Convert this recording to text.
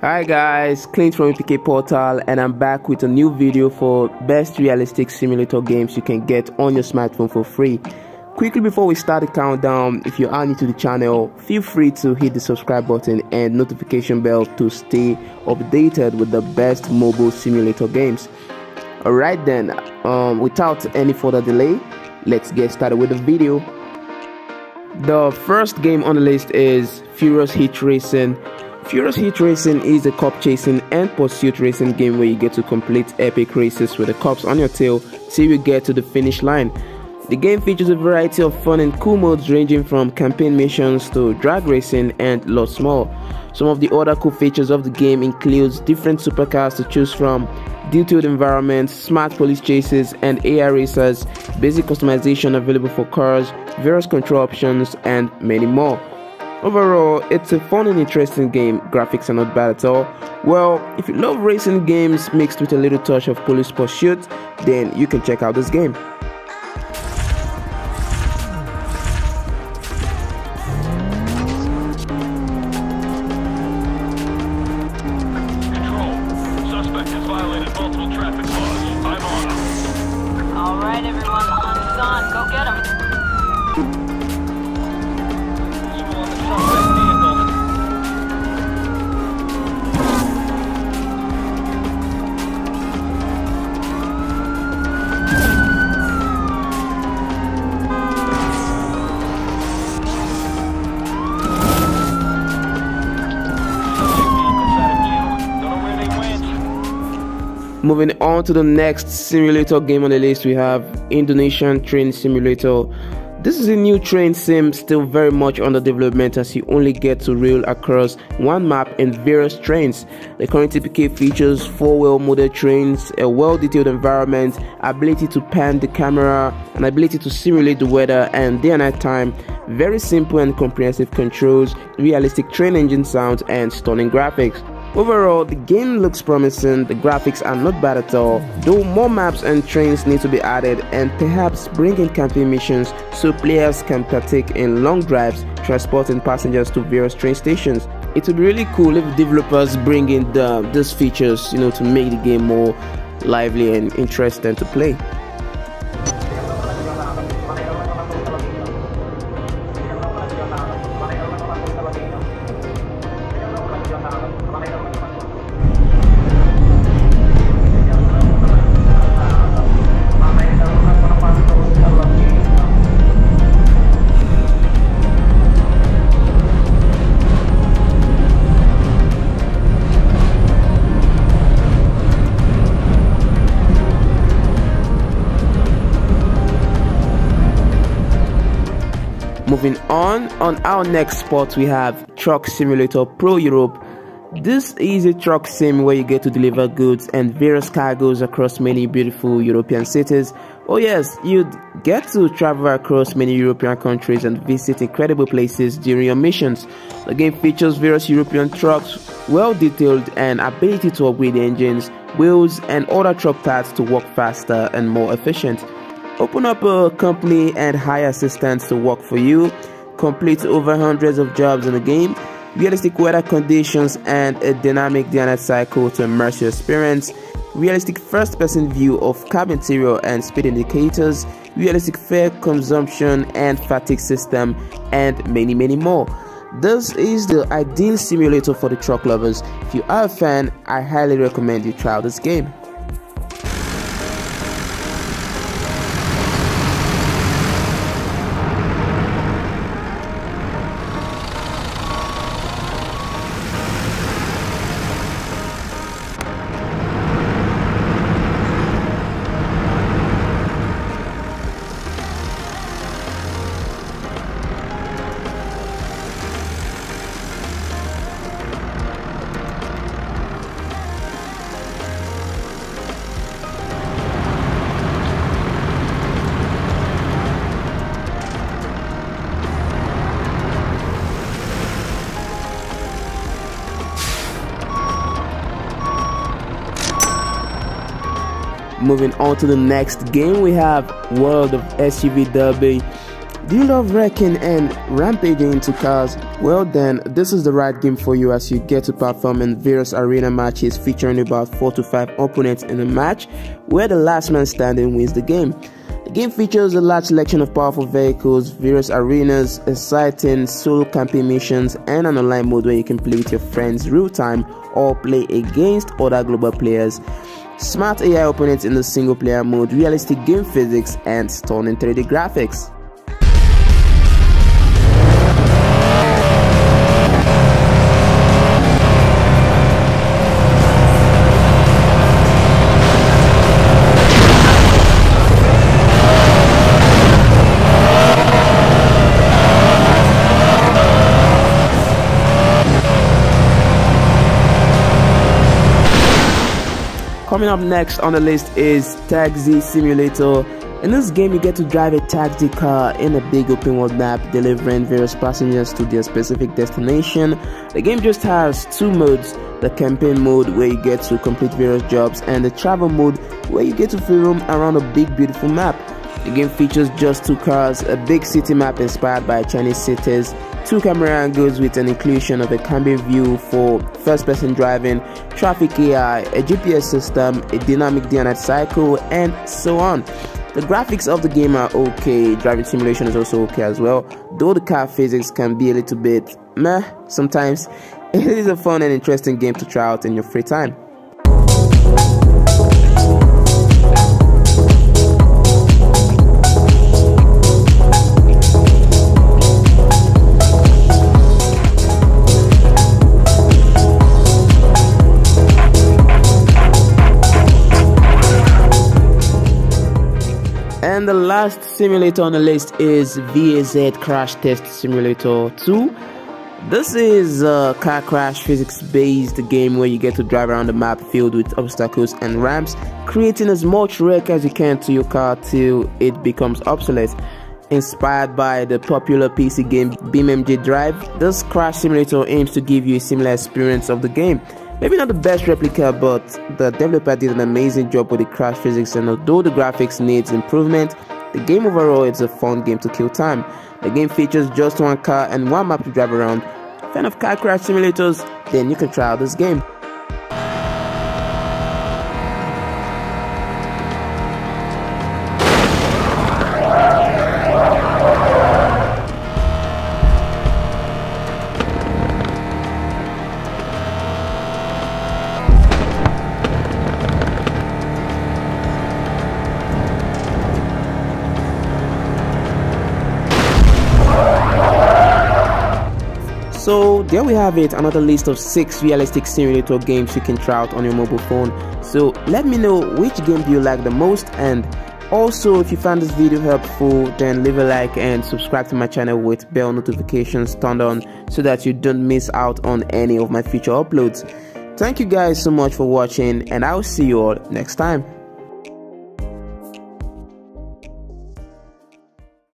Hi guys, Clint from APK Portal and I'm back with a new video for best realistic simulator games you can get on your smartphone for free. Quickly before we start the countdown, if you are new to the channel, feel free to hit the subscribe button and notification bell to stay updated with the best mobile simulator games. Alright then, um, without any further delay, let's get started with the video. The first game on the list is Furious Heat Racing. Furious Heat Racing is a cop chasing and pursuit racing game where you get to complete epic races with the cops on your tail till you get to the finish line. The game features a variety of fun and cool modes ranging from campaign missions to drag racing and lots more. Some of the other cool features of the game includes different supercars to choose from, detailed environments, smart police chases and AI racers, basic customization available for cars, various control options and many more. Overall, it's a fun and interesting game, graphics are not bad at all. Well, if you love racing games mixed with a little touch of police pursuit, then you can check out this game. Moving on to the next simulator game on the list, we have Indonesian Train Simulator. This is a new train sim still very much under development as you only get to rail across one map and various trains. The current APK features four-wheel model trains, a well-detailed environment, ability to pan the camera, an ability to simulate the weather and day and night time, very simple and comprehensive controls, realistic train engine sounds and stunning graphics. Overall, the game looks promising, the graphics are not bad at all, though more maps and trains need to be added and perhaps bring in camping missions so players can partake in long drives transporting passengers to various train stations. It would be really cool if developers bring in the, features, you know, to make the game more lively and interesting to play. Moving on, on our next spot we have Truck Simulator Pro Europe. This is a truck sim where you get to deliver goods and various cargoes across many beautiful European cities. Oh yes, you'd get to travel across many European countries and visit incredible places during your missions. The game features various European trucks, well detailed and ability to upgrade engines, wheels and other truck parts to work faster and more efficient. Open up a company and hire assistants to work for you. Complete over hundreds of jobs in the game. Realistic weather conditions and a dynamic day cycle to immerse your experience. Realistic first person view of cab interior and speed indicators. Realistic fare consumption and fatigue system and many many more. This is the ideal simulator for the truck lovers. If you are a fan, I highly recommend you try this game. Moving on to the next game, we have World of SUV Derby. Do you love wrecking and rampaging into cars? Well then, this is the right game for you as you get to perform in various arena matches featuring about 4 to 5 opponents in a match where the last man standing wins the game. The game features a large selection of powerful vehicles, various arenas, exciting solo camping missions, and an online mode where you can play with your friends real time or play against other global players. Smart AI opponents in the single player mode, realistic game physics, and stunning 3D graphics. Coming up next on the list is Taxi Simulator. In this game, you get to drive a taxi car in a big open world map, delivering various passengers to their specific destination. The game just has two modes the campaign mode, where you get to complete various jobs, and the travel mode, where you get to roam around a big, beautiful map. The game features just two cars, a big city map inspired by Chinese cities, two camera angles with an inclusion of a camera view for first person driving, traffic AI, a GPS system, a dynamic night cycle, and so on. The graphics of the game are okay, driving simulation is also okay as well, though the car physics can be a little bit meh sometimes. It is a fun and interesting game to try out in your free time. And the last simulator on the list is VAZ Crash Test Simulator 2. This is a car crash physics based game where you get to drive around the map filled with obstacles and ramps, creating as much wreck as you can to your car till it becomes obsolete. Inspired by the popular PC game BeamNG Drive, this crash simulator aims to give you a similar experience of the game. Maybe not the best replica, but the developer did an amazing job with the crash physics and although the graphics needs improvement, the game overall is a fun game to kill time. The game features just one car and one map to drive around. Fan of car crash simulators? Then you can try out this game. So there we have it, another list of 6 realistic simulator games you can try out on your mobile phone. So let me know which game do you like the most and also if you found this video helpful then leave a like and subscribe to my channel with bell notifications turned on so that you don't miss out on any of my future uploads. Thank you guys so much for watching and I'll see you all next time.